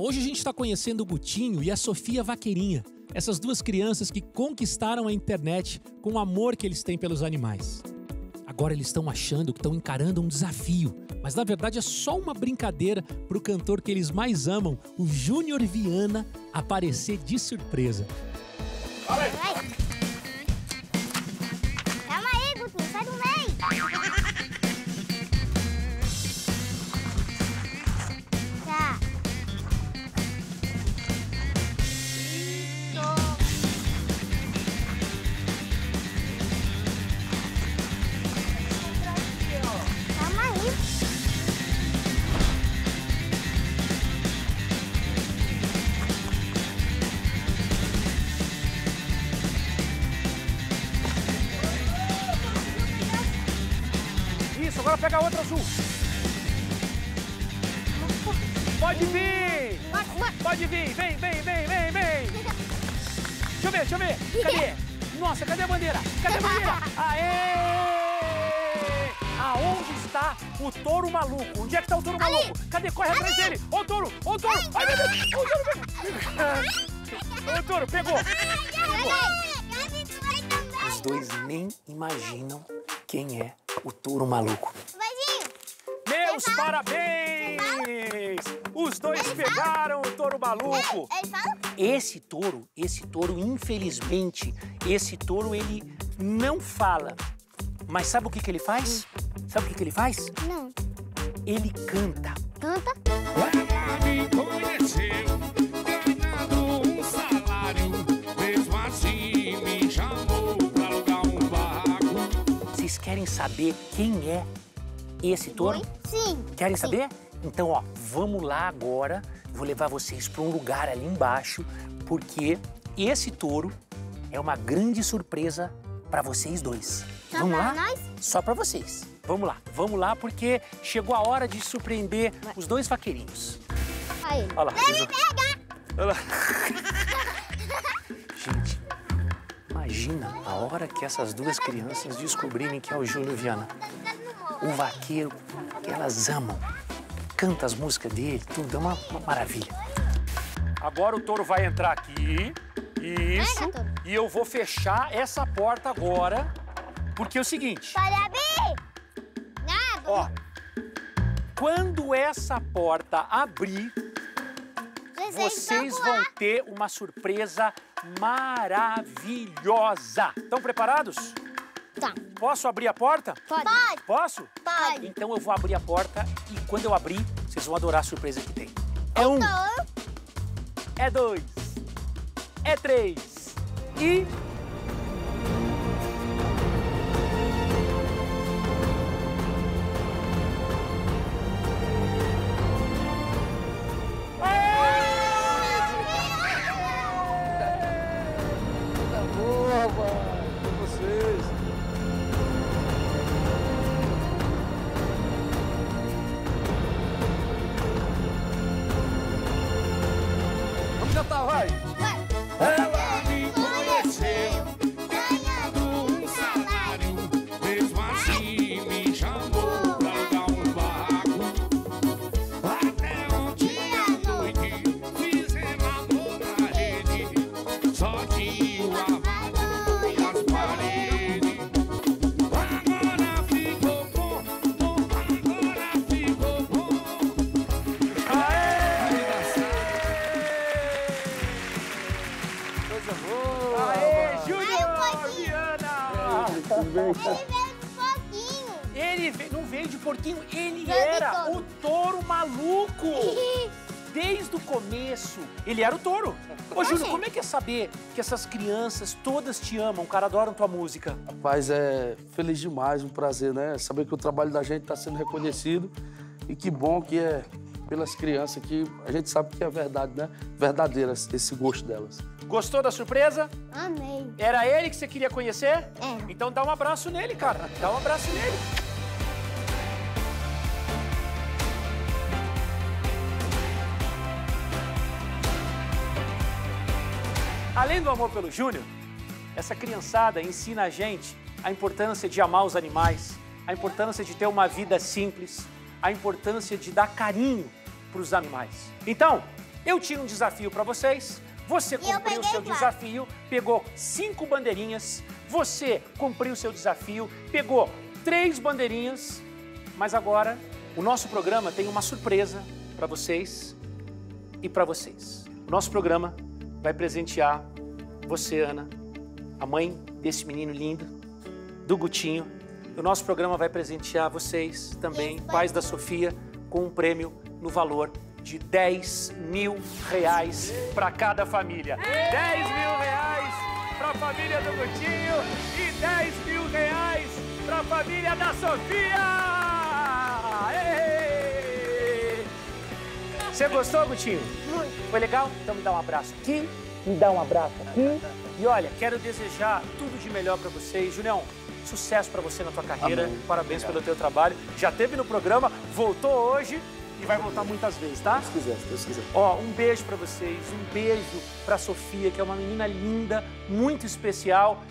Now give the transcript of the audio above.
Hoje a gente está conhecendo o Gutinho e a Sofia Vaqueirinha, essas duas crianças que conquistaram a internet com o amor que eles têm pelos animais. Agora eles estão achando que estão encarando um desafio, mas na verdade é só uma brincadeira para o cantor que eles mais amam, o Júnior Viana, aparecer de surpresa. Vai. Agora pega outra azul. Pode vir! Pode vir! Vem, vem, vem, vem, vem! Deixa eu ver, deixa eu ver. Cadê? Nossa, cadê a bandeira? Cadê a bandeira? Aê! Aonde está o touro maluco? Onde é que está o touro maluco? Cadê? Corre atrás dele! Ô, touro! Ô, touro! Ai, meu Deus! Ô, touro pegou! Ô, touro, pegou! Os dois nem imaginam quem é o touro maluco. Vaizinho, Meus parabéns! Os dois pegaram o touro maluco. ele fala? Esse touro, esse touro, infelizmente, esse touro ele não fala. Mas sabe o que, que ele faz? Sabe o que, que ele faz? Não. Ele canta. Canta. Saber quem é esse touro? Sim. Querem Sim. saber? Então, ó, vamos lá agora. Vou levar vocês para um lugar ali embaixo, porque esse touro é uma grande surpresa para vocês dois. Só vamos pra lá? nós? Só para vocês. Vamos lá, vamos lá, porque chegou a hora de surpreender os dois vaqueirinhos. Aí. Olha lá. eles- Pega! Olha lá. imagina a hora que essas duas crianças descobrirem que é o Júlio Viana. O vaqueiro que elas amam. Canta as músicas dele, tudo é uma, uma maravilha. Agora o touro vai entrar aqui. Isso. E eu vou fechar essa porta agora. Porque é o seguinte, Pode abrir! Nada. ó. Quando essa porta abrir, vocês vão ter uma surpresa maravilhosa. Estão preparados? Tá. Posso abrir a porta? Pode. Pode. Posso? Pode. Então eu vou abrir a porta e quando eu abrir, vocês vão adorar a surpresa que tem. É um, Então, é dois, é três e. Vamos cantar, vai. Ela ele veio não veio de porquinho, ele Veio era touro. o touro maluco! Desde o começo, ele era o touro. Ô, Júnior, Oxê. como é que é saber que essas crianças todas te amam, cara, adoram tua música? Rapaz, é feliz demais, um prazer, né? Saber que o trabalho da gente está sendo reconhecido e que bom que é pelas crianças que a gente sabe que é verdade, né? Verdadeira esse gosto delas. Gostou da surpresa? Amei. Era ele que você queria conhecer? É. Então dá um abraço nele, cara. Dá um abraço nele. Além do amor pelo Júnior, essa criançada ensina a gente a importância de amar os animais, a importância de ter uma vida simples, a importância de dar carinho para os animais. Então, Eu tiro um desafio para vocês. Você cumpriu o seu quatro. desafio, pegou cinco bandeirinhas. Você cumpriu o seu desafio, pegou três bandeirinhas. Mas agora, o nosso programa tem uma surpresa para vocês e para vocês. O nosso programa vai presentear você, Ana, a mãe desse menino lindo, do Gutinho. O nosso programa vai presentear vocês também, pais da Sofia, com um prêmio no valor de 10 mil reais para cada família. 10 mil reais para a família do Gutinho e 10 mil reais para a família da Sofia! Você gostou, Gutinho? Muito. Foi legal? Então me dá um abraço aqui, me dá um abraço aqui. E olha, quero desejar tudo de melhor para vocês. Julião, sucesso para você na tua carreira. Amém. Parabéns pelo teu trabalho. Já teve no programa, voltou hoje e vai voltar muitas vezes, tá? Se quiser, se Deus quiser. Ó, um beijo para vocês, um beijo para Sofia, que é uma menina linda, muito especial.